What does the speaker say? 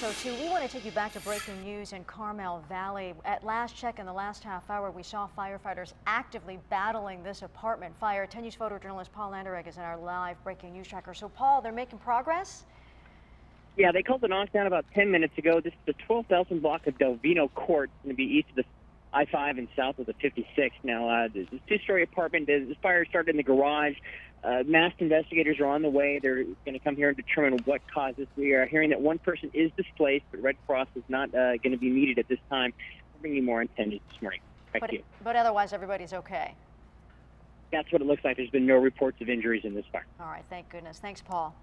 So, too, we want to take you back to breaking news in Carmel Valley. At last check in the last half hour, we saw firefighters actively battling this apartment fire. 10 News photojournalist Paul Landeregg is in our live breaking news tracker. So, Paul, they're making progress? Yeah, they called the knockdown about 10 minutes ago. This is the 12,000 block of Delvino Court, going to be east of the I-5 and south of the 56. Now, uh, this a two-story apartment. The fire started in the garage. Uh, MAST investigators are on the way. They're going to come here and determine what caused this. We are hearing that one person is displaced, but Red Cross is not uh, going to be needed at this time. We're bringing you more on 10 News this morning. Back But, you. but otherwise, everybody's okay. That's what it looks like. There's been no reports of injuries in this fire. All right, thank goodness. Thanks, Paul.